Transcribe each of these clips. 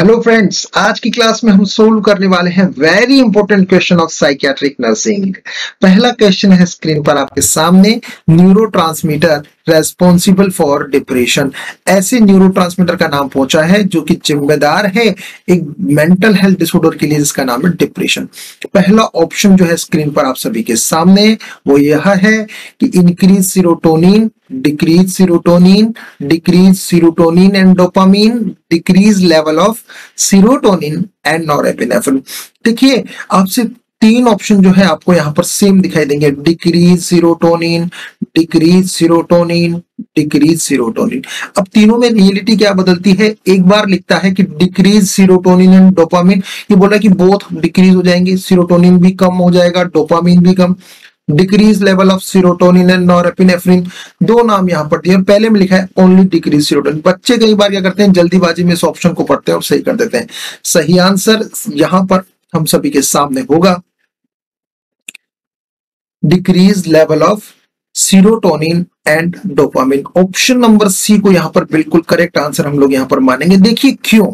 Hello friends आज की class में हम सोल्व करने वाले हैं very important question of psychiatric nursing पहला क्वेश्चन है स्क्रीन पर आपके सामने न्यूरो रेस्पॉन्सिबल फॉर डिप्रेशन ऐसे न्यूरो का नाम पहुँचा है, जो कि जिम्मेदार है एक मेंटल हेल्थ डिसऑर्डर के लिए, जिसका नाम है डिप्रेशन पहला ऑप्शन जो है स्क्रीन पर आप सभी के सामने, वो यह है कि increase serotonin decrease serotonin decrease serotonin and dopamine decrease level of serotonin and norepinephrine देखिए, आपसे तीन ऑप्शन जो है आपको यहाँ पर सेम दिखाई देंगे। Decrease serotonin decrease serotonin decrease serotonin अब तीनों में रियलिटी क्या बदलती है? एक बार लिखता है कि डिक्रीज सीरोटोनिन एंड डोपामिन ये बोला कि बोथ डिक्रीज हो जाएँगे। सीरोटोनिन भी कम हो जाएगा डोपामिन भी कम। Decrease level of serotonin and norepinephrine दो नाम यहाँ पर दिए। पहले में लिखा है ओनली डिक्रीज सीरोटोनिन बच्चे कई बार क्या करते हैं? जल्दीबाजी में इस ऑप्शन को पढ़ते हैं और सही कर देते हैं। सही आंसर यहाँ पर हम सभी के सामने होगा। Decrease level of serotonin and dopamine option number C को यहाँ पर बिल्कुल करेक्ट आंसर हम लोग यहाँ पर मानेंगे। देखिए क्यों?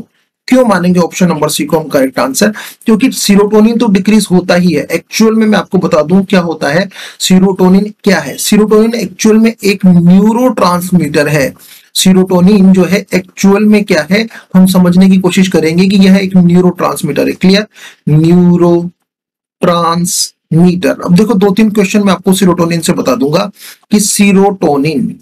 क्यों मानेंगे ऑप्शन नंबर सी को हम करेक्ट आंसर क्योंकि सीरोटोनिन तो डिक्रीज होता ही है। एक्चुअल में मैं आपको बता दूँ क्या होता है। सीरोटोनिन क्या है? सीरोटोनिन एक्चुअल में एक न्यूरो है। सीरोटोनिन जो है एक्चुअल में क्या है? हम समझने की कोशिश करेंगे कि यह एक न्यूरो है। क्लियर न्यूरो ट्रांसमीटर अब देखो, दो तीन क्वेश्चन मैं आपको सीरोटोनिन से बता दूँगा कि सीरोटोनिन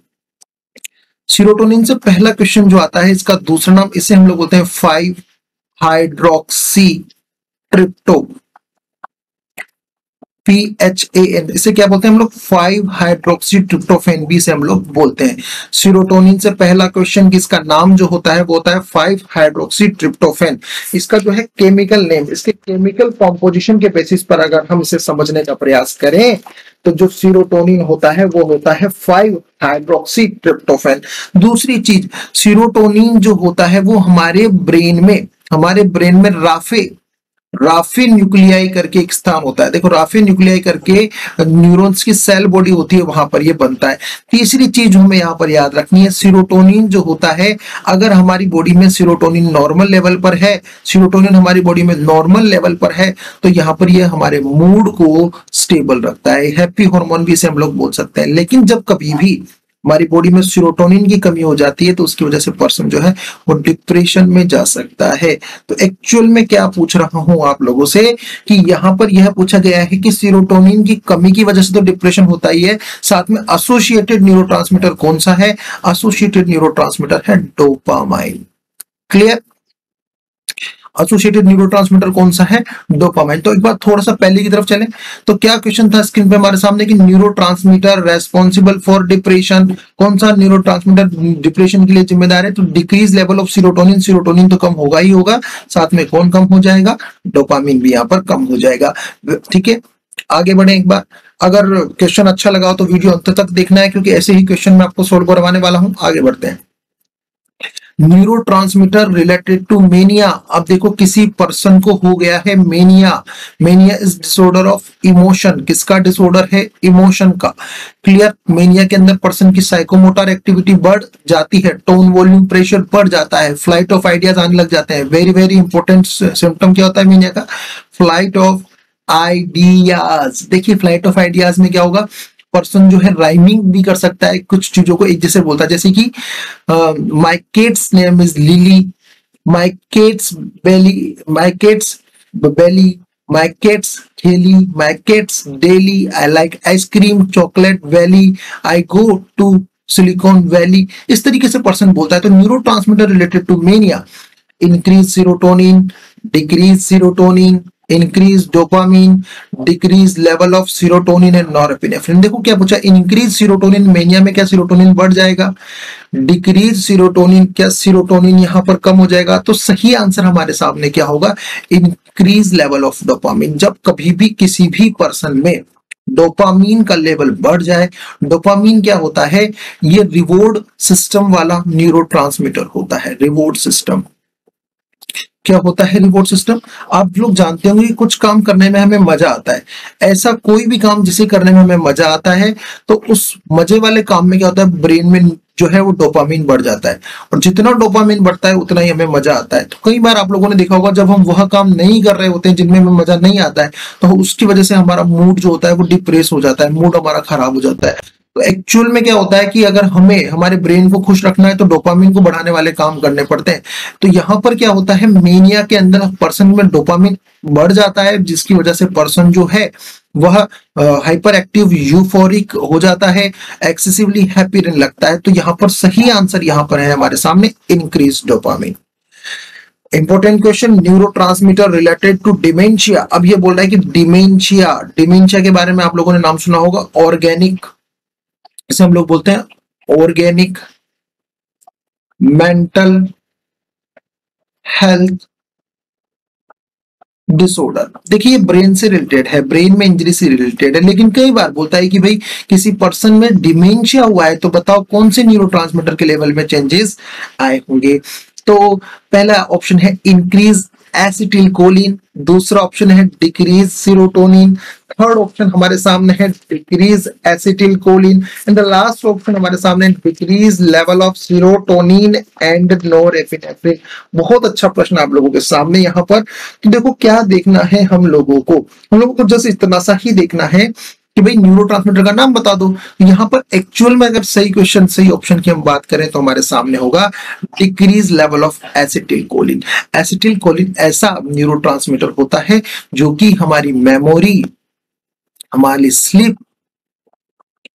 सीरोटोनिन से पहला क्वेश्चन जो आता है, इसका दूसरा नाम इसे हम लोग बोलते हैं five hydroxy trypto P H A N इसे क्या बोलते हैं हम लोग? फाइव हाइड्रोक्सी ट्रिप्टोफेन भी से हम लोग बोलते हैं। सीरोटोनिन से पहला क्वेश्चन किसका नाम जो होता है, वो होता है फाइव हाइड्रोक्सी ट्रिप्टोफेन इसका जो है केमिकल नेम इसके केमिकल कॉम्पोजिशन के बेसिस पर अगर हम इसे समझने का प्रयास करें तो जो सीरोटोनिन होता है, वो होता है फाइव हाइड्रोक्सी ट्रिप्टोफेन दूसरी चीज़ सीरोटोनिन जो होता है, वो हमारे ब्रेन में, हमारे ब्रेन में राफे राफे न्यूक्लियाई करके एक स्थान होता है। देखो राफे न्यूक्लियाई करके न्यूरॉन्स की सेल बॉडी होती है, वहाँ पर ये बनता है। तीसरी चीज़ हमें यहाँ पर याद रखनी है, सीरोटोनिन जो होता है, अगर हमारी बॉडी में सीरोटोनिन नॉर्मल लेवल पर है, सीरोटोनिन हमारी बॉडी में नॉर्मल लेवल पर है तो यहाँ पर ये हमारे मूड को स्टेबल रखता है। हैप्पी हार्मोन भी इसे हम लोग बोल सकते हैं। लेकिन जब कभी भी हमारी बॉडी में सीरोटोनिन की कमी हो जाती है तो उसकी वजह से पर्सन जो है, वो डिप्रेशन में जा सकता है। तो एक्चुअल में क्या पूछ रहा हूँ आप लोगों से कि यहाँ पर यह पूछा गया है कि सीरोटोनिन की कमी की वजह से तो डिप्रेशन होता ही है। साथ में एसोसिएटेड न्यूरो कौन सा है? एसोसिएटेड न्यूरो है डोपामाइन क्लियर एसोसिएटेड न्यूरोट्रांसमीटर कौन सा है? डोपामाइन तो एक बार थोड़ा सा पहले की तरफ़ चले। तो क्या क्वेश्चन था स्क्रीन पे हमारे सामने कि न्यूरोट्रांसमीटर रेस्पॉन्सिबल फॉर डिप्रेशन कौन सा न्यूरोट्रांसमीटर डिप्रेशन के लिए जिम्मेदार है? तो decrease level of serotonin serotonin तो कम होगा ही होगा। साथ में कौन कम हो जाएगा? डोपामिन भी यहाँ पर कम हो जाएगा। ठीक है? आगे बढ़े एक बार। अगर क्वेश्चन अच्छा लगा हो तो वीडियो अंत तक देखना है, क्योंकि ऐसे ही क्वेश्चन मैं आपको सोल्व करवाने वाला हूँ। आगे बढ़ते हैं। Neuro transmitter related to mania अब देखो किसी पर्सन को हो गया है mania mania is disorder of emotion किसका डिसऑर्डर है? इमोशन का. क्लियर मेनिया के अंदर पर्सन की साइकोमोटर एक्टिविटी बढ़ जाती है. टोन वॉल्यूम प्रेशर बढ़ जाता है. फ़्लाइट ऑफ़ आइडियाज़ आने लग जाते हैं. वेरी वेरी इंपॉर्टेंट सिम्टम क्या होता है मेनिया का? फ़्लाइट ऑफ़ आइडियाज़ देखिए फ़्लाइट ऑफ़ आइडियाज़ में क्या होगा? पर्सन जो है राइमिंग भी कर सकता है। कुछ चीज़ों को एक जैसे बोलता है, जैसे कि my cat's name is Lily my cat's belly my cat's belly my cat's kelly my cat's daily I like ice cream chocolate valley I go to Silicon Valley इस तरीके से पर्सन बोलता है। तो neuro related to mania increase serotonin decrease serotonin increase dopamine decrease level of serotonin and norepinephrine देखो क्या पूछा increase serotonin mania में क्या सीरोटोनिन बढ़ जाएगा? डिक्रीज सीरोटोनिन क्या सीरोटोनिन यहाँ पर कम हो जाएगा? तो सही आंसर हमारे सामने क्या होगा? इंक्रीज लेवल ऑफ़ डोपामीन जब कभी भी किसी भी पर्सन में डोपामीन का लेवल बढ़ जाए डोपामीन क्या होता है? ये रिवॉर्ड सिस्टम वाला न्यूरो होता है रिवॉर्ड सिस्टम क्या होता है रिवॉर्ड सिस्टम आप लोग जानते होंगे कुछ काम करने में हमें मज़ा आता है। ऐसा कोई भी काम जिसे करने में हमें मज़ा आता है तो उस मज़े वाले काम में क्या होता है ब्रेन में जो है वो डोपामीन बढ़ जाता है। और जितना डोपामीन बढ़ता है, उतना ही हमें मज़ा आता है। तो कई बार आप लोगों ने देखा होगा, जब हम वह काम नहीं कर रहे होते हैं, जिनमें हमें मज़ा नहीं आता है तो उसकी वजह से हमारा मूड जो होता है, वो डिप्रेस हो जाता है मूड हमारा खराब हो जाता है। तो एक्चुअल में क्या होता है कि अगर हमें, हमारे ब्रेन को खुश रखना है तो डोपामिन को बढ़ाने वाले काम करने पड़ते हैं। तो यहाँ पर क्या होता है मेनिया के अंदर पर्सन में डोपामिन बढ़ जाता है, जिसकी वजह से पर्सन जो है, वह हाइपर एक्टिव यूफोरिक हो जाता है एक्सेसिवली हैप्पी रहने लगता है। तो यहाँ पर सही आंसर यहाँ पर है हमारे सामने increase dopamine important question neuro transmitter related to dementia अब ये बोल रहा है कि डिमेंशिया डिमेंशिया के बारे में आप लोगों ने नाम सुना होगा ऑर्गेनिक इसे हम लोग बोलते हैं ऑर्गेनिक मेंटल हेल्थ डिसऑर्डर। देखिए ब्रेन से रिलेटेड है, ब्रेन में इंजरी से रिलेटेड है, लेकिन कई बार बोलता है कि भाई, किसी पर्सन में डिमेंशिया हुआ है तो बताओ कौन से न्यूरो के लेवल में चेंजेस आए होंगे? तो पहला ऑप्शन है इंक्रीज एसिटिल कोलिन दूसरा ऑप्शन है डिक्रीज सीरोटोनिन थर्ड ऑप्शन हमारे सामने है decrease acetyl choline and the last option हमारे सामने decrease level of serotonin and norepinephrine बहुत अच्छा प्रश्न आप लोगों के सामने यहाँ पर तो देखो क्या देखना है हम लोगों को। हम लोगों को जस्ट इतना सा ही देखना है कि भाई न्यूरो का नाम बता दो। यहाँ पर एक्चुअल में अगर सही क्वेश्चन सही ऑप्शन की हम बात करें तो हमारे सामने होगा decrease level of acetyl choline acetyl choline ऐसा न्यूरो होता है जो कि हमारी मेमोरी हमारी स्लीप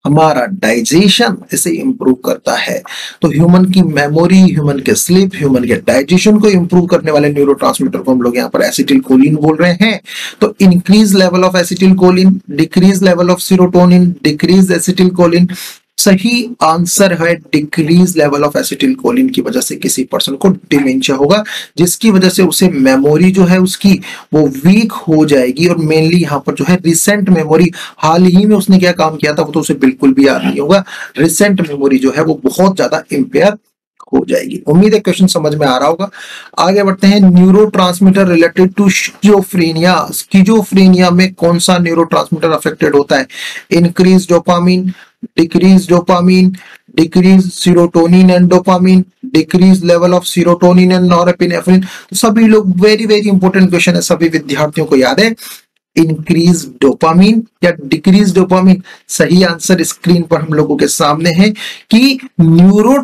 हमारा डाइजेशन इसे इंप्रूव करता है। तो ह्यूमन की मेमोरी ह्यूमन के स्लीप ह्यूमन के डाइजेशन को इंप्रूव करने वाले न्यूरो को हम लोग यहाँ पर एसिटिल कोलिन बोल रहे हैं। तो increase level of acetyl choline decrease level of serotonin decrease acetyl choline सही आंसर है decrease level of acetyl choline की वजह से किसी पर्सन को डिमेंशिया होगा, जिसकी वजह से उसे मेमोरी जो है उसकी वो वीक हो जाएगी और मेनली यहाँ पर जो है रिसेंट मेमोरी हाल ही में उसने क्या काम किया था वो तो उसे बिल्कुल भी याद नहीं होगा। रिसेंट मेमोरी जो है वो बहुत ज़्यादा इम्पेयर हो जाएगी। उम्मीद है क्वेश्चन समझ में आ रहा होगा। आगे बढ़ते हैं। Neuro related to schizophrenia schizophrenia में कौन सा न्यूरो अफेक्टेड होता है? Increase dopamine decrease dopamine decrease serotonin and dopamine decrease level of serotonin and norepinephrine सभी लोग वेरी वेरी इंपॉर्टेंट क्वेश्चन है। सभी विद्यार्थियों को याद है। इंक्रीज डोपामिन या डिक्रीज डोपामिन सही आंसर स्क्रीन पर हम लोगों के सामने है कि न्यूरो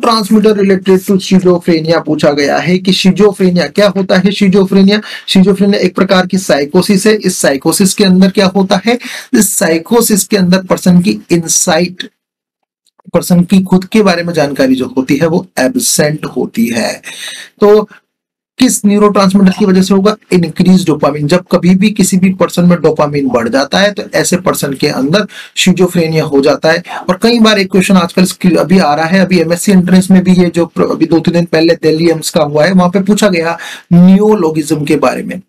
रिलेटेड टू शिजोफ्रेनिया पूछा गया है कि शिजोफ्रेनिया क्या होता है शिजोफ्रेनिया शिजोफ्रेनिया एक प्रकार की साइकोसिस है। इस साइकोसिस के अंदर क्या होता है? इस साइकोसिस के अंदर पर्सन की इंसाइट पर्सन की खुद के बारे में जानकारी जो होती है वो एबसेंट होती है। तो किस न्यूरो की वजह से होगा? इनक्रीज डोपामिन जब कभी भी किसी भी पर्सन में डोपामिन बढ़ जाता है तो ऐसे पर्सन के अंदर शिजोफ्रेनिया हो जाता है। और कई बार एक क्वेश्चन आजकल अभी आ रहा है। अभी एमएससी एंट्रेंस में भी ये जो अभी दो तीन दिन पहले दिल्ली एम्स का हुआ है, वहाँ पे पूछा गया न्यूरोलॉगिज्म के बारे में।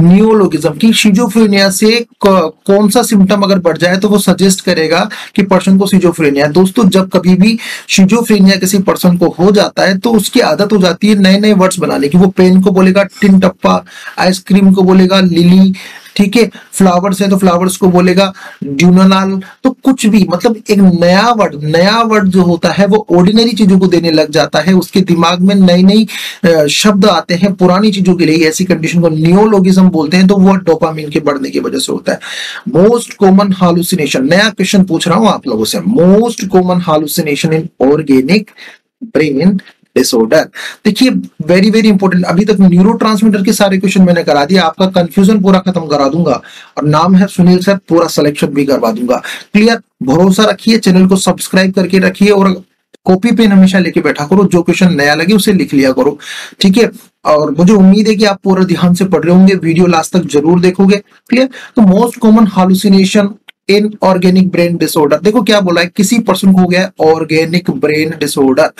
न्यूरोलोगिज्म की शिजोफ्रेनिया से कौन सा सिम्टम अगर बढ़ जाए तो वो सजेस्ट करेगा कि पर्सन को सिजोफ्रेनिया दोस्तों, जब कभी भी शिजोफ्रेनिया किसी पर्सन को हो जाता है तो उसकी आदत हो जाती है नए नए वर्ड्स बनाने की। वो पेन को बोलेगा, टिन टप्पा आइसक्रीम को बोलेगा लिली ठीक है? फ्लावर्स है तो फ्लावर्स को बोलेगा ड्यूनाल तो कुछ भी मतलब एक नया वर्ड नया वर्ड जो होता है, वो ऑर्डिनरी चीज़ों को देने लग जाता है। उसके दिमाग में नई नई शब्द आते हैं पुरानी चीज़ों के लिए। ऐसी कंडीशन को न्योलॉगिज्म बोलते हैं तो वह डोपामिन के बढ़ने की वजह से होता है। मोस्ट कॉमन हालुसिनेशन नया क्वेश्चन पूछ रहा हूँ आप लोगों से। Most common hallucination in organic brain disorder देखिए वेरी वेरी इंपॉर्टेंट अभी तक न्यूरो के सारे क्वेश्चन मैंने करा दिया आपका कंफ्यूजन पूरा खत्म करा दूँगा और नाम है सुनील सर, पूरा सिलेक्शन भी करवा दूँगा। क्लियर भरोसा रखिए चैनल को सब्सक्राइब करके रखिए और कॉपी पेन हमेशा लेके बैठा करो, जो क्वेश्चन नया लगे उसे लिख लिया करो। ठीक है? और मुझे उम्मीद है कि आप पूरा ध्यान से पढ़ रहे होंगे वीडियो लास्ट तक ज़रूर देखोगे। क्लियर तो most common hallucination in organic brain disorder देखो क्या बोला है? किसी पर्सन को हो गया ऑर्गेनिक ब्रेन डिसऑर्डर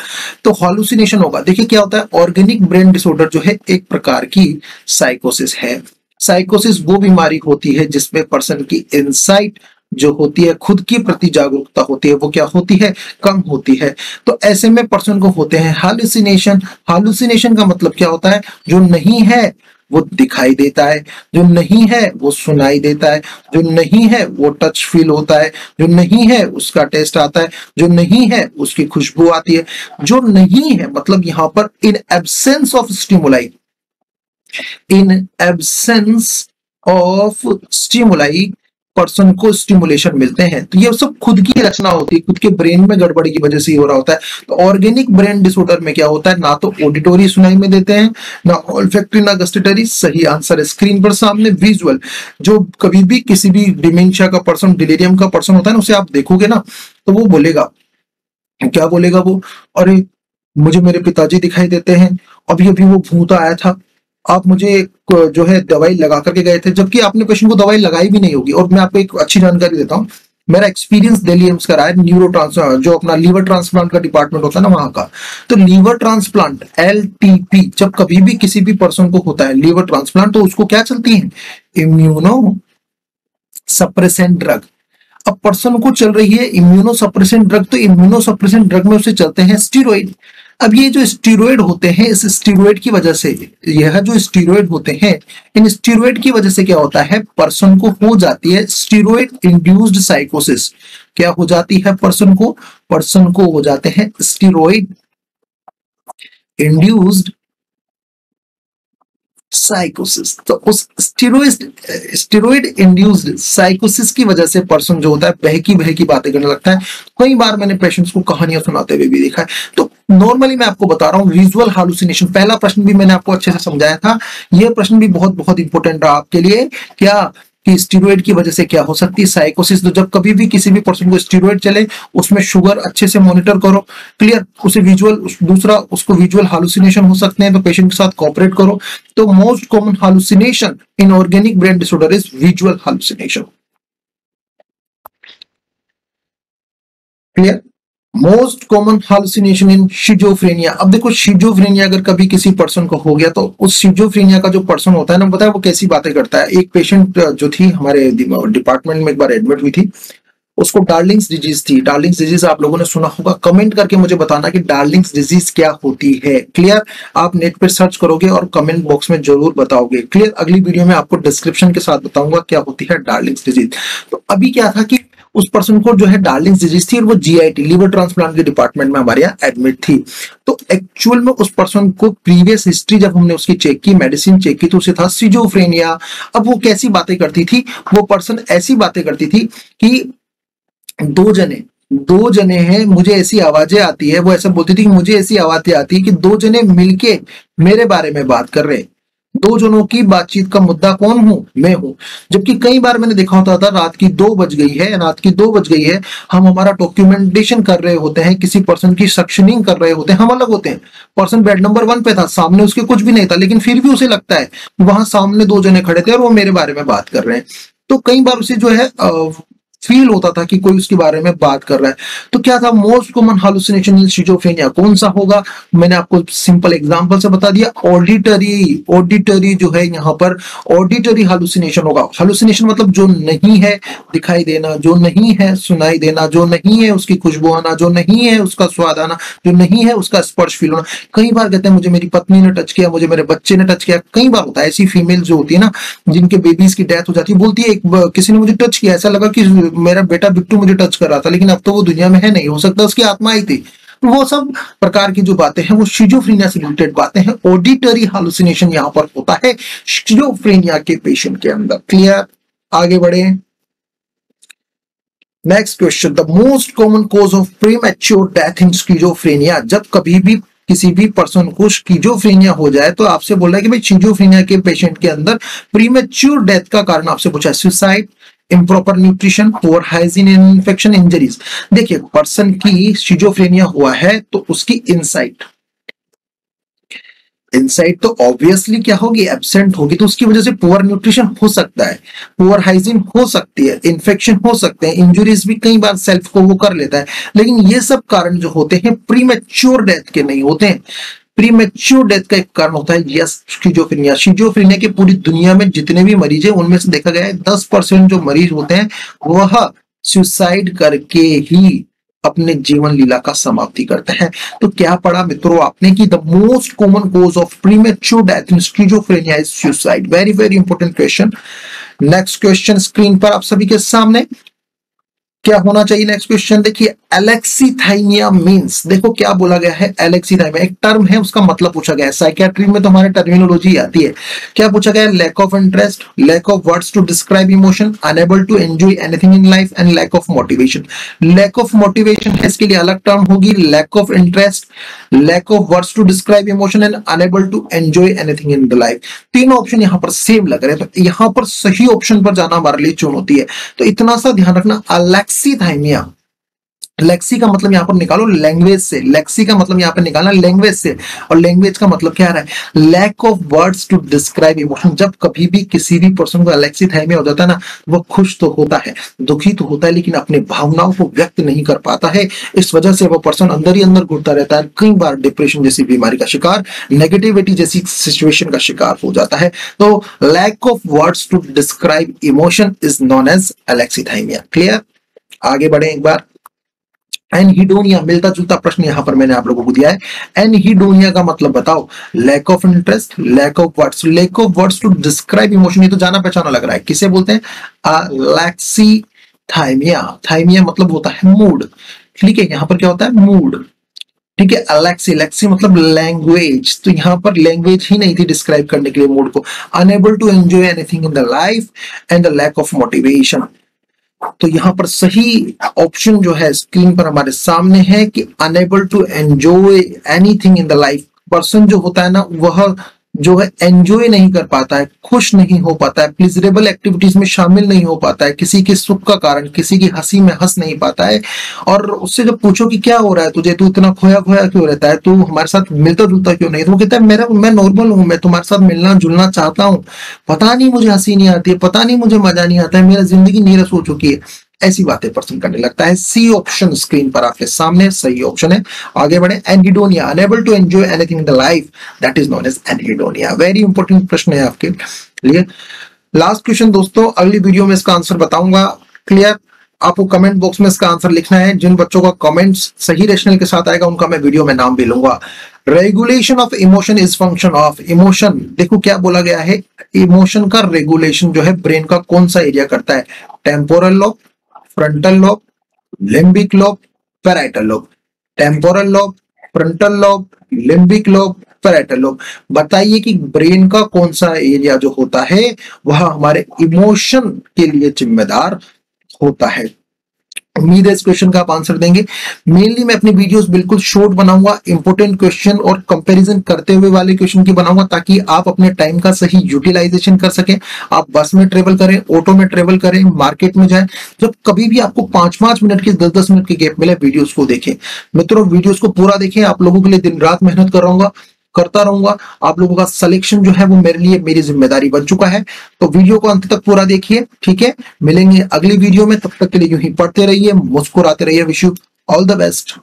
तो हॉलुसिनेशन होगा। देखिए क्या होता है? ऑर्गेनिक ब्रेन डिसऑर्डर जो है, एक प्रकार की साइकोसिस है। साइकोसिस वो बीमारी होती है जिसमें पर्सन की इंसाइट जो होती है, खुद की प्रति जागरूकता होती है, वो क्या होती है? कम होती है। तो ऐसे में पर्सन को होते हैं हालुसिनेशन हालुसिनेशन का मतलब क्या होता है? जो नहीं है वो दिखाई देता है। जो नहीं है, वो सुनाई देता है। जो नहीं है, वो टच फील होता है। जो नहीं है, उसका टेस्ट आता है। जो नहीं है, उसकी खुशबू आती है। जो नहीं है मतलब यहाँ पर in absence of stimuli in absence of stimuli person को स्टिमुलेशन मिलते हैं। तो ये सब खुद की रचना होती है, खुद के ब्रेन में गड़बड़ी की वजह से ही हो रहा होता है। तो ऑर्गेनिक ब्रेन डिसऑर्डर में क्या होता है, ना तो ऑडिटोरी सुनाई में देते हैं, ना ऑल्फेक्टरी ना गस्टेटरी सही आंसर है। स्क्रीन पर सामने विजुअल जो कभी भी किसी भी डिमेंशिया का पर्सन डिलेरियम का पर्सन होता है ना, उसे आप देखोगे ना तो वो बोलेगा। क्या बोलेगा वो? अरे, मुझे मेरे पिताजी दिखाई देते हैं अभी अभी वो भूत आया था। आप मुझे जो है, दवाई लगा करके गए थे, जबकि आपने पेशेंट को दवाई लगाई भी नहीं होगी। और मैं आपको एक अच्छी जानकारी देता हूँ। मेरा एक्सपीरियंस दिल्ली एम्स का रहा है न्यूरो जो अपना लीवर ट्रांसप्लांट का डिपार्टमेंट होता है ना वहाँ का। तो लीवर ट्रांसप्लांट एलटीपी जब कभी भी किसी भी पर्सन को होता है लीवर ट्रांसप्लांट तो उसको क्या चलती है? इम्यूनो सप्रेसेंट ड्रग अब पर्सन को चल रही है इम्यूनो सप्रेसेंट ड्रग तो इम्यूनो सप्रेसेंट ड्रग में उसे चलते हैं स्टीरोइड अब ये जो स्टीरोइड होते हैं, इस स्टीरोइड की वजह से, यह जो स्टीरोइड होते हैं, इन स्टीरोइड की वजह से क्या होता है? पर्सन को हो जाती है स्टीरोइड इंड्यूस्ड साइकोसिस क्या हो जाती है पर्सन को? पर्सन को हो जाते हैं स्टीरोइड इंड्यूस्ड साइकोसिस तो उस स्टीरोइड स्टीरोइड इंड्यूस्ड साइकोसिस की वजह से पर्सन जो होता है बहकी बहकी बातें करने लगता है। कई बार मैंने पेशेंट्स को कहानियाँ सुनाते हुए भी देखा है। तो नॉर्मली मैं आपको बता रहा हूँ विजुअल हालुसिनेशन पहला प्रश्न भी मैंने आपको अच्छे से समझाया था। यह प्रश्न भी बहुत बहुत इंपॉर्टेंट रहा आपके लिए। क्या कि स्टीरोइड की वजह से क्या हो सकती है? साइकोसिस तो जब कभी भी किसी भी पर्सन को स्टीरोइड चले उसमें शुगर अच्छे से मॉनिटर करो। क्लियर उसे विजुअल उस, दूसरा उसको विजुअल हालुसिनेशन हो सकते हैं तो पेशेंट के साथ कॉपरेट करो। तो most common hallucination in organic brain disorder is visual hallucination clear most common hallucination in schizophrenia अब देखो शिजोफ्रेनिया अगर कभी किसी पर्सन को हो गया तो उस शिजोफ्रेनिया का जो पर्सन होता है ना बताया वो कैसी बातें करता है? एक पेशेंट जो थी, हमारे डिपार्टमेंट में एक बार एडमिट हुई थी। उसको डार्लिंग्स डिज़ीज़ थी। डार्लिंग्स डिज़ीज़ आप लोगों ने सुना होगा। कमेंट करके मुझे बताना कि डार्लिंग्स डिज़ीज़ क्या होती है। क्लियर आप नेट पर सर्च करोगे और कमेंट बॉक्स में ज़रूर बताओगे। क्लियर अगली वीडियो में आपको डिस्क्रिप्शन के साथ बताऊँगा क्या होती है डार्लिंग्स डिज़ीज़ तो अभी क्या था कि उस पर्सन को जो है डार्लिंग डिज़ीज़ थी और वो जीआईटी लिवर ट्रांसप्लांट के डिपार्टमेंट में हमारे यहाँ एडमिट थी। तो एक्चुअल में उस पर्सन को प्रीवियस हिस्ट्री जब हमने उसकी चेक की मेडिसिन चेक की तो उसे था सिजोफ्रेनिया अब वो कैसी बातें करती थी? वो पर्सन ऐसी बातें करती थी कि दो जने दो जने हैं, मुझे ऐसी आवाज़ें आती है, वो ऐसा बोलती थी कि मुझे ऐसी आवाज़ें आती है कि दो जने मिलके मेरे बारे में बात कर रहे हैं। दो जनों की बातचीत का मुद्दा कौन हूँ? मैं हूँ। जबकि कई बार मैंने देखा होता था, रात की दो बज गई है, रात की दो बज गई है, हम हमारा डॉक्यूमेंटेशन कर रहे होते हैं, किसी पर्सन की सक्शनिंग कर रहे होते हैं, हम अलग होते हैं। पर्सन बेड नंबर वन पे था, सामने उसके कुछ भी नहीं था, लेकिन फिर भी उसे लगता है, वहाँ सामने दो जने खड़े थे और वो मेरे बारे में बात कर रहे हैं। तो कई बार उसे जो है फील होता था कि कोई उसके बारे में बात कर रहा है। तो क्या था? Most common hallucination in schizophrenia कौन सा होगा? मैंने आपको सिंपल एग्जांपल से बता दिया। ऑडिटरी ऑडिटरी जो है यहाँ पर ऑडिटरी हालुसिनेशन होगा। हालुसिनेशन मतलब जो नहीं है, दिखाई देना, जो नहीं है, सुनाई देना, जो नहीं है उसकी खुशबू आना, जो नहीं है उसका स्वाद आना, जो नहीं है उसका स्पर्श फील होना। कई बार कहते हैं, मुझे मेरी पत्नी ने टच किया, मुझे मेरे बच्चे ने टच किया। कई बार होता है, ऐसी फीमेल जो होती है ना, जिनके बेबीज की डेथ हो जाती है, बोलती है, एक, किसी ने मुझे टच किया, ऐसा लगा कि मेरा बेटा बिट्टू मुझे टच कर रहा था, लेकिन अब तो वो दुनिया में है नहीं, हो सकता उसकी आत्मा ही थी। तो वो सब प्रकार की जो बातें हैं, वो शिजोफ्रेनिया से रिलेटेड बातें हैं ऑडिटरी हालुसिनेशन यहाँ पर होता है शिजोफ्रेनिया के पेशेंट के अंदर। क्लियर आगे बढ़े। Next question the most common cause of premature death in schizophrenia जब कभी भी किसी भी पर्सन को स्कीजोफ्रेनिया हो जाए तो आपसे बोल रहा है कि भाई शिजोफ्रेनिया के पेशेंट के अंदर प्रीमेच्योर डेथ का कारण आपसे पूछा है suicide improper nutrition poor hygiene and infection injuries देखिए पर्सन की शिजोफ्रेनिया हुआ है तो उसकी इनसाइट इनसाइट तो ऑब्वियसली क्या होगी? एबसेंट होगी तो उसकी वजह से पुअर न्यूट्रिशन हो सकता है। पुअर हाइजीन हो सकती है इन्फेक्शन हो सकते हैं इंजुरीज भी कई बार सेल्फ को वो कर लेता है। लेकिन ये सब कारण जो होते हैं प्रीमेच्योर डेथ के नहीं होते हैं। प्रीमेच्योर डेथ का एक कारण होता है यस शिजोफ्रेनिया शिजोफ्रेनिया की पूरी दुनिया में जितने भी मरीज़ है, उनमें से देखा गया है, दस परसेंट जो मरीज़ होते हैं, वह सुसाइड करके ही अपने जीवन लीला का समाप्ति करते हैं। तो क्या पढ़ा मित्रों आपने कि the most common cause of premature death in schizophrenia is suicide very very important question next question screen पर आप सभी के सामने। क्या होना चाहिए नेक्स्ट क्वेश्चन देखिए एलेक्सीथाइमिया मींस देखो क्या बोला गया है एलेक्सीथाइमिया एक टर्म है, उसका मतलब पूछा गया है। साइकेट्री में तो हमारे टर्मिनोलॉजी आती है। क्या पूछा गया है? Lack of interest lack of words to describe emotion unable to enjoy anything in life and lack of motivation lack of motivation है, इसके लिए अलग टर्म होगी। Lack of interest lack of words to describe emotion and unable to enjoy anything in the life तीनों option यहाँ पर same लग रहे हैं। तो यहाँ पर सही ऑप्शन पर जाना हमारे लिए चुनौती है। तो इतना सा ध्यान रखना अलेक्सीथाइमिया लेक्सी का मतलब यहाँ पर निकालो लैंग्वेज से। लेक्सी का मतलब यहाँ पर निकालना लैंग्वेज से। और लैंग्वेज का मतलब क्या रहा है lack of words to describe emotion जब कभी भी किसी भी पर्सन को अलेक्सी थाई हो जाता है ना वो खुश तो होता है, दुखी तो होता है, लेकिन अपने भावनाओं को व्यक्त नहीं कर पाता है। इस वजह से वो पर्सन अंदर ही अंदर घुटता रहता है। कई बार डिप्रेशन जैसी बीमारी का शिकार नेगेटिविटी जैसी सिचुएशन का शिकार हो जाता है। तो lack of words to describe emotion is known as alexithymia clear आगे बढ़े एक बार। एनहिडोनिया मिलता जुलता प्रश्न यहाँ पर मैंने आप लोगों को दिया है। एनहिडोनिया का मतलब बताओ lack of interest lack of words lack of words to describe emotion ये तो जाना पहचाना लग रहा है। किसे बोलते हैं? लैक्सी थाइमिया थाइमिया मतलब होता है मूड ठीक है, यहाँ पर क्या होता है? मूड ठीक है अलेक्सी लेक्सी मतलब लैंग्वेज तो यहाँ पर लैंग्वेज ही नहीं थी डिस्क्राइब करने के लिए मूड को। Unable to enjoy anything in the life and the lack of motivation तो यहाँ पर सही ऑप्शन जो है स्क्रीन पर हमारे सामने है कि unable to enjoy anything in the life person जो होता है ना, वह जो है एंजॉय नहीं कर पाता है, खुश नहीं हो पाता है प्लीजरेबल एक्टिविटीज़ में शामिल नहीं हो पाता है, किसी के सुख का कारण, किसी की हँसी में हंस नहीं पाता है, और उससे जब पूछो कि क्या हो रहा है तुझे, तू इतना खोया खोया क्यों रहता है? तू हमारे साथ मिलता जुलता क्यों नहीं? तो वो कहता है, मेरा, मैं नॉर्मल हूँ, मैं तुम्हारे साथ मिलना जुलना चाहता हूँ। पता नहीं मुझे हँसी नहीं आती है, पता नहीं मुझे मज़ा नहीं आता है, मेरा ज़िंदगी नीरस हो चुकी है। ऐसी बातें पर्सन करने लगता है। सी ऑप्शन स्क्रीन पर आपके सामने सही ऑप्शन है। आगे बढ़े anhedonia unable to enjoy anything in the life that is known as anhedonia very important प्रश्न है आपके लिए। लास्ट क्वेश्चन दोस्तों, अगली वीडियो में इसका आंसर बताऊँगा। क्लियर आपको कमेंट बॉक्स में इसका आंसर लिखना है। जिन बच्चों का कमेंट्स सही रेशनल के साथ आएगा, उनका मैं वीडियो में नाम भी लूँगा। Regulation of emotion is function of emotion देखो क्या बोला गया है? इमोशन का रेगुलेशन जो है ब्रेन का कौन सा एरिया करता है? Temporal lobe frontal lobe limbic lobe parietal lobe temporal lobe frontal lobe limbic lobe parietal lobe बताइए कि ब्रेन का कौन सा एरिया जो होता है, वह हमारे इमोशन के लिए जिम्मेदार होता है। उम्मीद है इस क्वेश्चन का आप आंसर देंगे। मेनली मैं अपनी वीडियोस बिल्कुल शॉर्ट बनाऊँगा इंपोर्टेंट क्वेश्चन और कंपैरिजन करते हुए वाले क्वेश्चन की बनाऊँगा ताकि आप अपने टाइम का सही यूटिलाइजेशन कर सकें। आप बस में ट्रेवल करें ऑटो में ट्रेवल करें मार्केट में जाएँ। जब कभी भी आपको पाँच पाँच मिनट की दस दस मिनट की गैप मिले वीडियोज़ को देखें। मित्रों वीडियोज़ को पूरा देखें। आप लोगों के लिए दिन रात मेहनत कर रहा करता रहूँगा। आप लोगों का सिलेक्शन जो है वो मेरे लिए मेरी ज़िम्मेदारी बन चुका है। तो वीडियो को अंत तक पूरा देखिए, ठीक है? मिलेंगे अगली वीडियो में। तब तक के लिए यू ही पढ़ते रहिए, मुस्कुराते रहिए। Wish you all the best